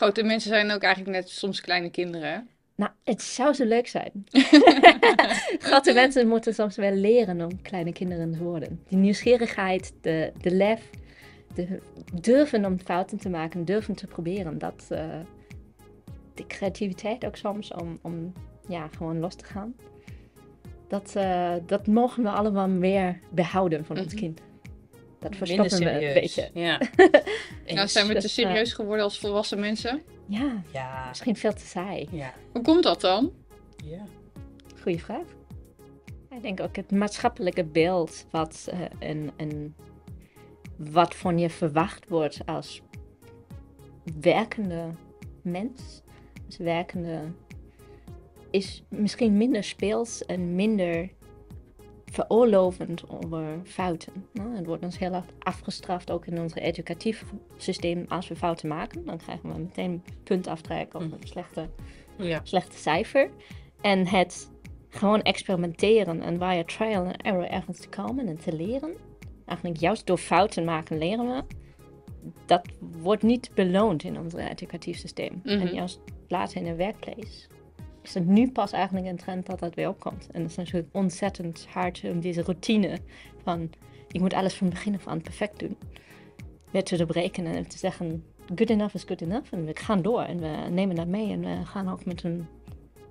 Grote mensen zijn ook eigenlijk net soms kleine kinderen. Nou, het zou zo leuk zijn. Grote mensen moeten soms wel leren om kleine kinderen te worden. Die nieuwsgierigheid, de, de lef, de durven om fouten te maken, durven te proberen. Dat, eh, de creativiteit ook soms om, om ja, gewoon los te gaan. Dat, eh, dat mogen we allemaal meer behouden van ons Mhm. kind. Dat Minder verstoppen we een serieus. beetje. Ja. Nou, zijn we te Dus, eh, serieus geworden als volwassen mensen? Ja, Ja. misschien veel te saai. Ja. Hoe komt dat dan? Ja. Goeie vraag. Ik denk ook het maatschappelijke beeld wat, eh, en, en wat van je verwacht wordt als werkende mens, als werkende, is misschien minder speels en minder veroorlovend over fouten. Nou, het wordt ons heel erg afgestraft, ook in ons educatief systeem. Als we fouten maken, dan krijgen we meteen een puntaftrek of Mm. een slechte Ja. slechte cijfer. En het gewoon experimenteren en via trial and error ergens te komen en te leren. Eigenlijk juist door fouten maken leren we. Dat wordt niet beloond in ons educatief systeem. Mhm. En juist later in de werkplace is het nu pas eigenlijk een trend dat dat weer opkomt. En dat is natuurlijk ontzettend hard om deze routine van ik moet alles van begin af aan perfect doen. Weer te doorbreken en te zeggen good enough is good enough. En we gaan door en we nemen dat mee en we gaan ook met een,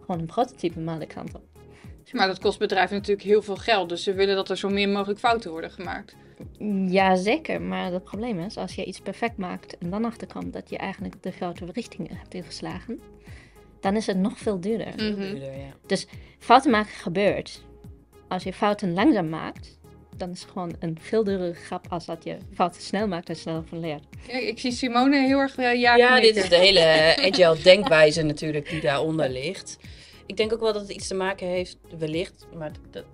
gewoon een prototype maar de kant op. Maar dat kost bedrijven natuurlijk heel veel geld. Dus ze willen dat er zo min mogelijk fouten worden gemaakt. Jazeker, maar het probleem is als je iets perfect maakt en dan achterkomt dat je eigenlijk de foute richtingen hebt ingeslagen, dan is het nog veel duurder. Mhm. Duurder, ja. Fouten maken gebeurt. Als je fouten langzaam maakt, dan is het gewoon een veel duurdere grap als dat je fouten snel maakt en snel van leert. Ja, ik zie Simone heel erg uh, ja Ja, dit is de hele agile denkwijze natuurlijk die daaronder ligt. Ik denk ook wel dat het iets te maken heeft, wellicht, maar dat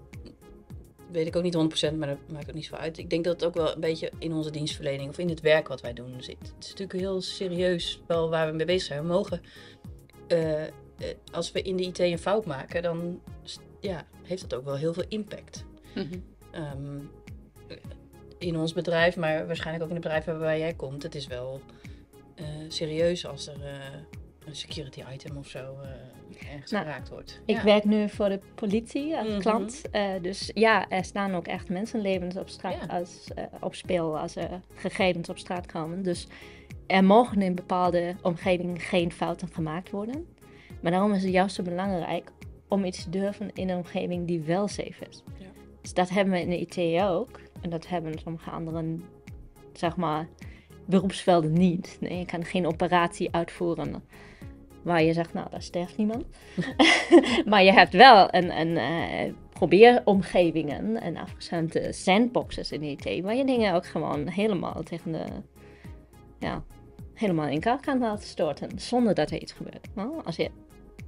weet ik ook niet 100%, maar dat maakt ook niet zo uit. Ik denk dat het ook wel een beetje in onze dienstverlening of in het werk wat wij doen zit. Het is natuurlijk heel serieus wel waar we mee bezig zijn. We mogen, eh, als we in de IT een fout maken, dan ja, heeft dat ook wel heel veel impact. Mhm. Ehm, in ons bedrijf, maar waarschijnlijk ook in de bedrijven waarbij jij komt. Het is wel eh, serieus als er een security item of zo eh, ergens Nou, geraakt wordt. Ik Ja. werk nu voor de politie als Mhm. klant. dus ja, er staan ook echt mensenlevens op, straat, Ja. als, op speel als er gegevens op straat komen. Dus er mogen in bepaalde omgevingen geen fouten gemaakt worden. Maar daarom is het juist zo belangrijk om iets te durven in een omgeving die wel safe is. Ja. Dus dat hebben we in de IT ook. En dat hebben sommige andere, zeg maar, beroepsvelden niet. Nee, je kan geen operatie uitvoeren waar je zegt, nou, daar sterft niemand. maar je hebt wel een, een eh, probeeromgevingen en afgeschermde sandboxes in de IT, waar je dingen ook gewoon helemaal tegen de, ja, helemaal in elkaar kan laten storten, zonder dat er iets gebeurt. Nou, als je,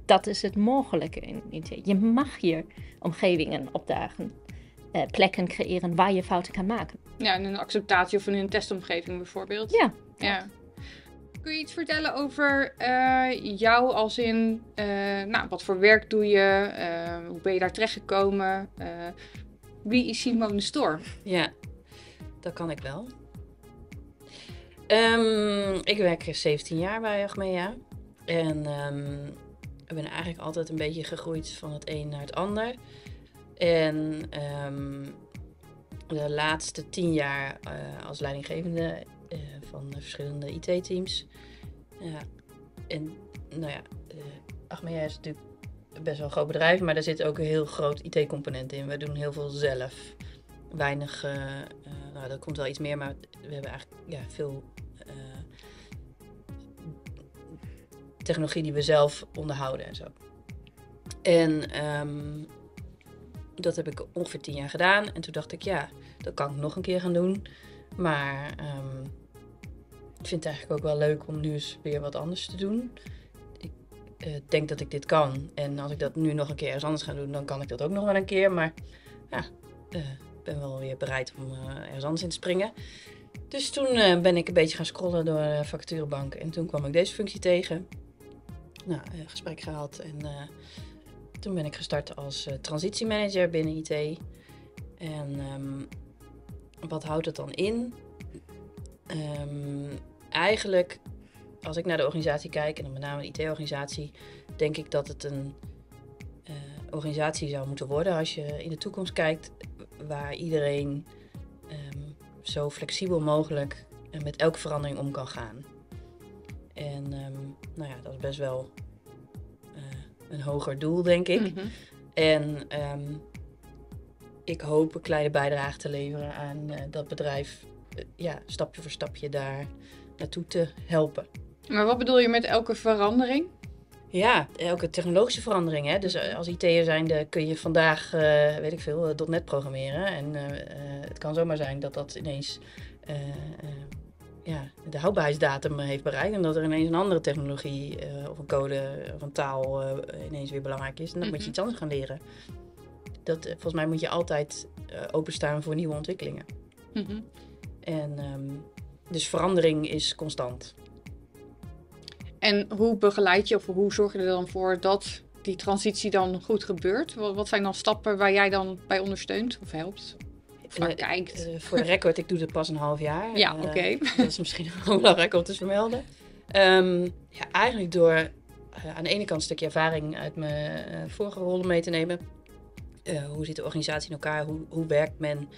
dat is het mogelijke in IT. Je mag hier omgevingen opdagen, eh, plekken creëren waar je fouten kan maken. Ja, in een acceptatie of in een testomgeving bijvoorbeeld. Ja, Ja. Kun je iets vertellen over eh, jou als in, eh, nou, wat voor werk doe je? Hoe ben je daar terechtgekomen? Eh wie is Simone Storm? Ja, dat kan ik wel. Ehm, ik werk 17 jaar bij Achmea. En ehm, ik ben eigenlijk altijd een beetje gegroeid van het een naar het ander. En ehm, de laatste 10 jaar eh, als leidinggevende eh, van de verschillende IT-teams. Ja, en nou ja, uh, Achmea is natuurlijk best wel een groot bedrijf, maar daar zit ook een heel groot IT-component in. We doen heel veel zelf weinig, uh, uh, nou dat komt wel iets meer, maar we hebben eigenlijk ja, veel uh, technologie die we zelf onderhouden en zo. En um, dat heb ik ongeveer tien jaar gedaan. En toen dacht ik, ja, dat kan ik nog een keer gaan doen. Maar um, ik vind het eigenlijk ook wel leuk om nu eens weer wat anders te doen. Ik denk dat ik dit kan. En als ik dat nu nog een keer ergens anders ga doen, dan kan ik dat ook nog wel een keer. Maar ja, uh, ben wel weer bereid om uh, ergens anders in te springen. Dus toen uh, ben ik een beetje gaan scrollen door de vacaturebank. En toen kwam ik deze functie tegen. Nou, gesprek gehad. En toen ben ik gestart als transitiemanager binnen IT. En um, wat houdt het dan in? Um, eigenlijk als ik naar de organisatie kijk, en dan met name de IT-organisatie, denk ik dat het een eh, organisatie zou moeten worden als je in de toekomst kijkt, waar iedereen ehm, zo flexibel mogelijk en met elke verandering om kan gaan. En ehm, nou ja, dat is best wel eh, een hoger doel, denk ik. Mhm. En ehm, ik hoop een kleine bijdrage te leveren aan eh, dat bedrijf, eh, ja, stapje voor stapje daar naartoe te helpen. Maar wat bedoel je met elke verandering? Ja, elke technologische verandering. Hè? Dus eh, als IT'er zijnde kun je vandaag, eh, weet ik veel, eh, .NET programmeren. En het kan zomaar zijn dat dat ineens ja, de houdbaarheidsdatum heeft bereikt. En dat er ineens een andere technologie of een code of een taal ineens weer belangrijk is. En dan moet je Mhm. iets anders gaan leren. Dat, volgens mij moet je altijd openstaan voor nieuwe ontwikkelingen. Mhm. En ehm, dus verandering is constant. En hoe begeleid je of hoe zorg je er dan voor dat die transitie dan goed gebeurt? Wat, zijn dan stappen waar jij dan bij ondersteunt of helpt? Of naar Eh, kijkt? Eh, voor de record, ik doe dit pas een half jaar. ja, Eh, oké. Dat is misschien wel belangrijk om te vermelden. Ehm, ja, eigenlijk door eh, aan de ene kant een stukje ervaring uit mijn eh, vorige rollen mee te nemen. Eh, hoe zit de organisatie in elkaar? Hoe, hoe werkt men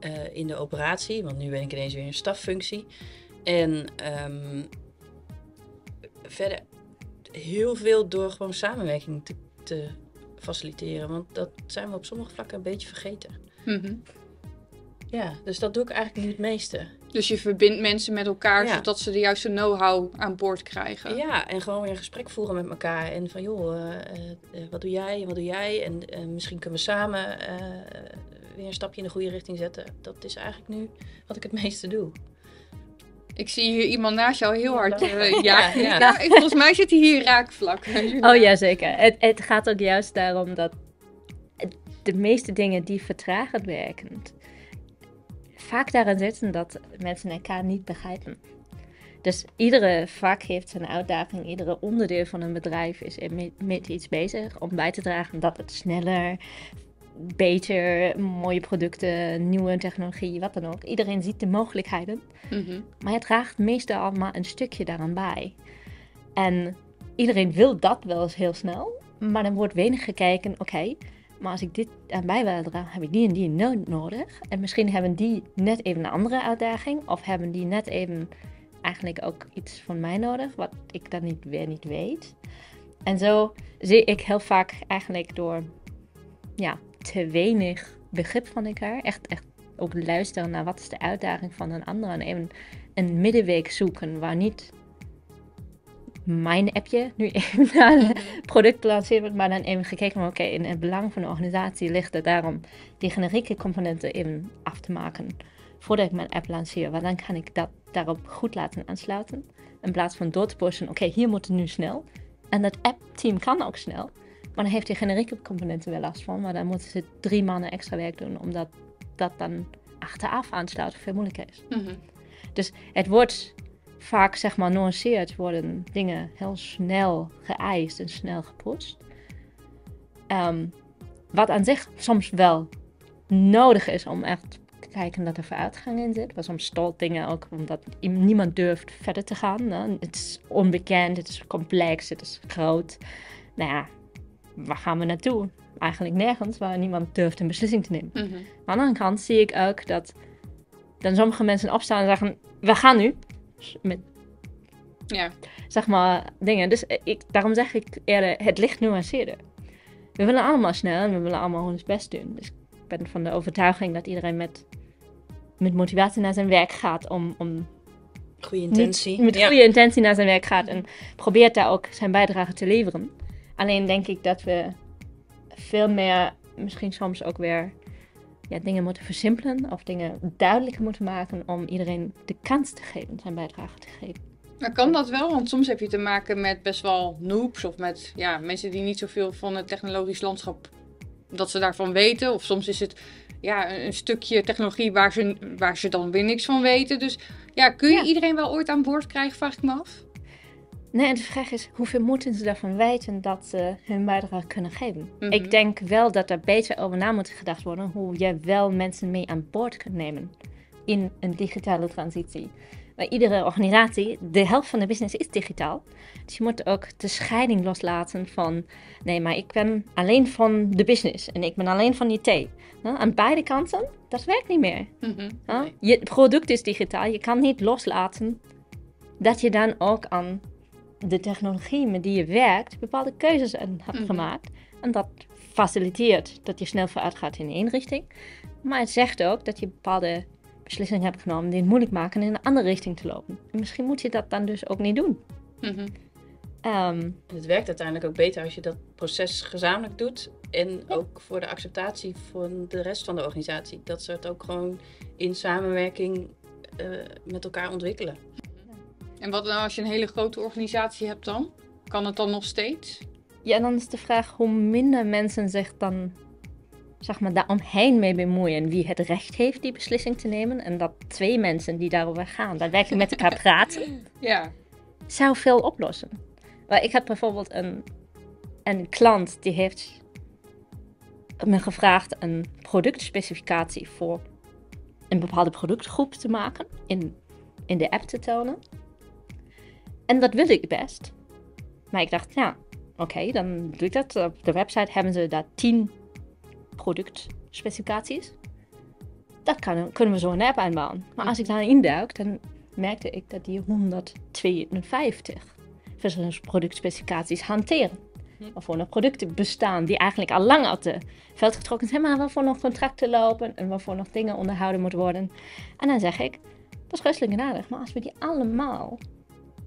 eh, in de operatie? Want nu ben ik ineens weer in staffunctie. En ehm, verder heel veel door gewoon samenwerking te, te faciliteren. Want dat zijn we op sommige vlakken een beetje vergeten. Mhm. Ja, dus dat doe ik eigenlijk nu het meeste. Dus je verbindt mensen met elkaar Ja. zodat ze de juiste know-how aan boord krijgen. Ja, en gewoon weer een gesprek voeren met elkaar. En van, joh, eh, eh, wat doe jij en wat doe jij? En eh, misschien kunnen we samen weer een stapje in de goede richting zetten. Dat is eigenlijk nu wat ik het meeste doe. Ik zie hier iemand naast jou heel hard. Ja. eh, ja, Ja. Nou, volgens mij zit hij hier raakvlak. Oh ja, zeker. Het, het gaat ook juist daarom dat de meeste dingen die vertragend werken, vaak daarin zitten dat mensen elkaar niet begrijpen. Dus iedere vak heeft zijn uitdaging, iedere onderdeel van een bedrijf is er met, met iets bezig om bij te dragen dat het sneller, beter, mooie producten, nieuwe technologie, wat dan ook. Iedereen ziet de mogelijkheden. Mhm. Maar het draagt meestal allemaal een stukje daaraan bij. En iedereen wil dat wel eens heel snel. Maar dan wordt weinig gekeken, oké, maar als ik dit aan bij wil dragen, heb ik die en die no- nodig. En misschien hebben die net even een andere uitdaging. Of hebben die net even eigenlijk ook iets van mij nodig, wat ik dan niet, weer niet weet. En zo zie ik heel vaak eigenlijk door ja, te weinig begrip van elkaar. Echt, echt ook luisteren naar wat is de uitdaging van een ander. En even een middenweg zoeken waar niet mijn appje nu even naar het product gelanceerd wordt, maar dan even gekeken van oké, in het belang van de organisatie ligt het daarom die generieke componenten even af te maken voordat ik mijn app lanceer. Want dan kan ik dat daarop goed laten aansluiten. In plaats van door te pushen, oké, hier moet het nu snel. En dat app-team kan ook snel. Maar dan heeft die generieke componenten wel last van. Maar dan moeten ze drie maanden extra werk doen, omdat dat dan achteraf aansluiten veel moeilijker is. Mhm. Dus het wordt vaak, zeg maar, nuanceerd, worden dingen heel snel geëist en snel gepoetst. Ehm, wat aan zich soms wel nodig is om echt te kijken dat er vooruitgang in zit. Maar soms stolt dingen ook omdat niemand durft verder te gaan. hè. Het is onbekend, het is complex, het is groot. Nou ja, waar gaan we naartoe? Eigenlijk nergens waar niemand durft een beslissing te nemen. Mhm. Aan de andere kant zie ik ook dat dan sommige mensen opstaan en zeggen: We gaan nu. Met Ja. zeg maar dingen. Dus ik, daarom zeg ik eerder: Het ligt nuanceerder. We willen allemaal snel en we willen allemaal ons best doen. Dus ik ben van de overtuiging dat iedereen met, met motivatie naar zijn werk gaat om, om Goede niet- intentie. met Ja. goede intentie naar zijn werk gaat en probeert daar ook zijn bijdrage te leveren. Alleen denk ik dat we veel meer, misschien soms ook weer ja, dingen moeten versimpelen of dingen duidelijker moeten maken om iedereen de kans te geven zijn bijdrage te geven. Maar kan dat wel? Want soms heb je te maken met best wel noobs of met ja, mensen die niet zoveel van het technologisch landschap dat ze daarvan weten. Of soms is het ja, een, stukje technologie waar ze, waar ze dan weer niks van weten. Dus ja, kun je Ja. iedereen wel ooit aan boord krijgen, vraag ik me af. Nee, en de vraag is, hoeveel moeten ze daarvan weten dat ze hun bijdrage kunnen geven? Mhm. Ik denk wel dat er beter over na moet gedacht worden hoe je wel mensen mee aan boord kunt nemen in een digitale transitie. bij iedere organisatie, de helft van de business is digitaal. Dus je moet ook de scheiding loslaten van, nee, maar ik ben alleen van de business en ik ben alleen van IT. Nou, aan beide kanten, dat werkt niet meer. Mhm. Je product is digitaal, je kan niet loslaten dat je dan ook aan de technologie met die je werkt bepaalde keuzes aan hebt Mhm. gemaakt. En dat faciliteert dat je snel vooruit gaat in één richting. Maar het zegt ook dat je bepaalde beslissingen hebt genomen die het moeilijk maken in een andere richting te lopen. En misschien moet je dat dan dus ook niet doen. Mhm. Ehm, En het werkt uiteindelijk ook beter als je dat proces gezamenlijk doet. En ook voor de acceptatie van de rest van de organisatie. Dat ze het ook gewoon in samenwerking eh, met elkaar ontwikkelen. En wat nou als je een hele grote organisatie hebt dan? Kan het dan nog steeds? ja, dan is de vraag hoe minder mensen zich dan zeg maar, daaromheen mee bemoeien. Wie het recht heeft die beslissing te nemen. En dat twee mensen die daarover gaan, daadwerkelijk met elkaar praten. Ja. zou veel oplossen. Maar ik heb bijvoorbeeld een, een klant die heeft me gevraagd een productspecificatie voor een bepaalde productgroep te maken, in, in de app te tonen. En dat wilde ik best. Maar ik dacht, ja, oké, dan doe ik dat. Op de website hebben ze daar 10 productspecificaties. Dat kan, kunnen we zo een app aanbouwen. Maar als ik daar induik, dan merkte ik dat die 152 verschillende productspecificaties hanteren. Hm. Waarvoor nog producten bestaan die eigenlijk al lang uit de veld getrokken zijn, maar waarvoor nog contracten lopen en waarvoor nog dingen onderhouden moeten worden. En dan zeg ik, dat is hartstikke aardig, maar als we die allemaal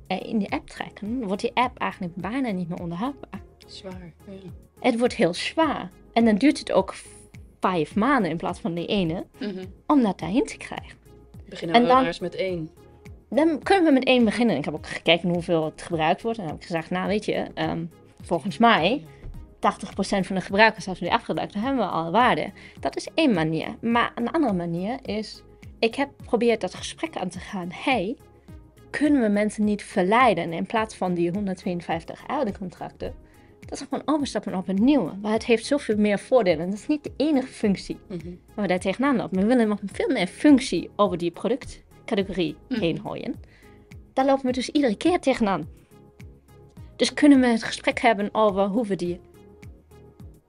in die app trekken, wordt die app eigenlijk bijna niet meer onderhoudbaar. Zwaar. Ja. Het wordt heel zwaar. En dan duurt het ook vijf maanden in plaats van die ene Mhm. om dat daarin te krijgen. Beginnen En we dan- maar eens met één. Dan kunnen we met één beginnen. Ik heb ook gekeken hoeveel het gebruikt wordt. En dan heb ik gezegd, nou weet je, ehm, volgens mij 80% van de gebruikers, als we die afgedrukt, dan hebben we al waarde. Dat is één manier. Maar een andere manier is, ik heb geprobeerd dat gesprek aan te gaan. Hey, kunnen we mensen niet verleiden in plaats van die 152 oude contracten? Dat ze gewoon overstappen op een nieuwe. Maar het heeft zoveel meer voordelen. Dat is niet de enige functie Mhm. waar we daar tegenaan lopen. We willen nog veel meer functie over die productcategorie Mhm. heen gooien. Daar lopen we dus iedere keer tegenaan. Dus kunnen we het gesprek hebben over hoe we die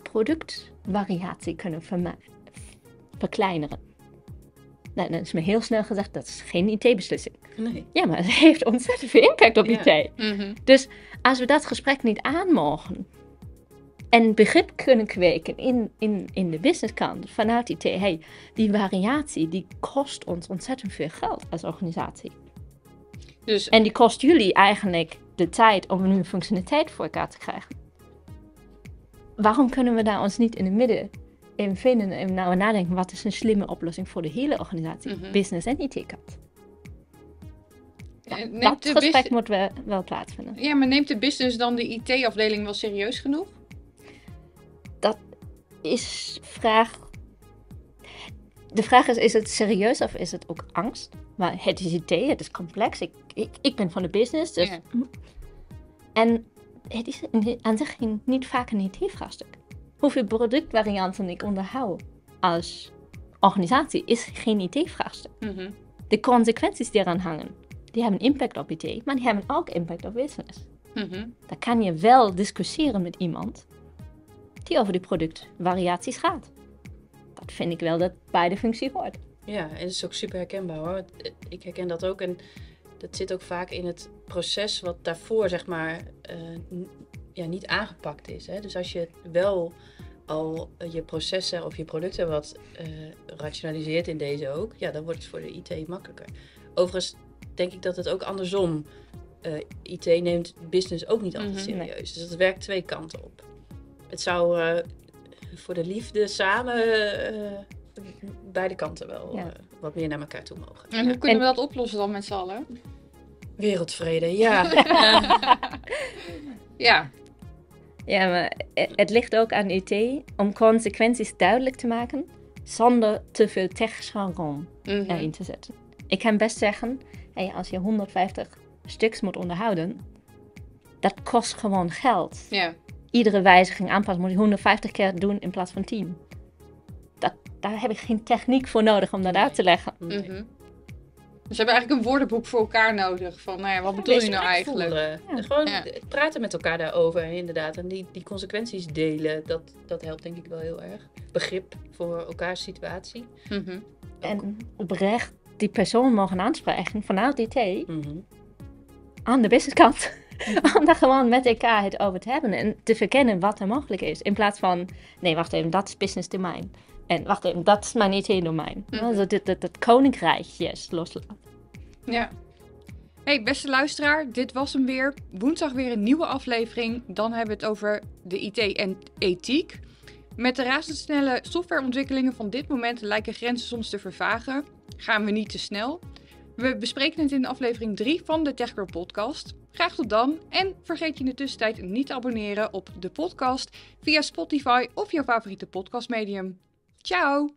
productvariatie kunnen verkleineren. Nou, dan is me heel snel gezegd, dat is geen IT-beslissing. Nee. Ja, maar het heeft ontzettend veel impact op Ja. IT. Mhm. Dus als we dat gesprek niet aanmogen en begrip kunnen kweken in, in, in de businesskant vanuit IT, hey, die variatie die kost ons ontzettend veel geld als organisatie. Dus En die kost jullie eigenlijk de tijd om nu een functionaliteit voor elkaar te krijgen. Waarom kunnen we daar ons niet in het midden in vinden en nou nadenken wat is een slimme oplossing voor de hele organisatie, Mhm. business en IT-kant? dat de, gesprek moet we wel plaatsvinden. ja, maar neemt de business dan de IT-afdeling wel serieus genoeg? is vraag. De vraag is: is het serieus of is het ook angst? Maar het is IT, het is complex. Ik, ik, ik ben van de business. Dus... Ja. En het is aan zich niet vaak een IT-vraagstuk. Hoeveel productvarianten ik onderhoud als organisatie is geen IT-vraagstuk. Mhm. De consequenties die eraan hangen, die hebben impact op IT, maar die hebben ook impact op business. Mhm. Dan kan je wel discussiëren met iemand die over die productvariaties gaat. Dat vind ik wel dat bij de functie hoort. Ja, en het is ook super herkenbaar hoor. Ik herken dat ook. En dat zit ook vaak in het proces wat daarvoor, zeg maar, eh, ja, niet aangepakt is. Hè? Dus als je wel al eh, je processen of je producten wat eh, rationaliseert in deze ook, ja, dan wordt het voor de IT makkelijker. Overigens denk ik dat het ook andersom. eh, IT neemt business ook niet altijd Mhm. serieus. Dus dat werkt twee kanten op. Het zou eh, voor de liefde samen eh, beide kanten wel Ja. eh, wat meer naar elkaar toe mogen. En hoe kunnen En- we dat oplossen dan met z'n allen? Wereldvrede, ja. Ja. Ja, maar eh, het ligt ook aan IT om consequenties duidelijk te maken zonder te veel techjargon Mhm. erin te zetten. Ik kan best zeggen, hey, als je 150 stuks moet onderhouden, dat kost gewoon geld. Ja. Iedere wijziging aanpassen moet je 150 keer doen in plaats van 10. Dat, daar heb ik geen techniek voor nodig om dat uit te leggen. Mhm. Dus ze hebben eigenlijk een woordenboek voor elkaar nodig. Van, nou ja, wat bedoel je nou eigenlijk? Ja. Gewoon praten met elkaar daarover, inderdaad. En die, die consequenties delen, dat, dat helpt denk ik wel heel erg. Begrip voor elkaars situatie. Mhm. En oprecht die persoon mogen aanspreken vanuit IT Mhm. aan de businesskant. Om daar gewoon met elkaar het over te hebben en te verkennen wat er mogelijk is. In plaats van, nee, wacht even, dat is business domein. En wacht even, dat is mijn IT-domein. Mhm. Also, dat, dat, dat koninkrijkjes loslaten. Ja. Hey, beste luisteraar, dit was hem weer. Woensdag weer een nieuwe aflevering. Dan hebben we het over de IT en ethiek. Met de razendsnelle softwareontwikkelingen van dit moment lijken grenzen soms te vervagen. Gaan we niet te snel. We bespreken het in aflevering 3 van de TechGirl podcast. Graag tot dan en vergeet je in de tussentijd niet te abonneren op de podcast via Spotify of jouw favoriete podcastmedium. Ciao!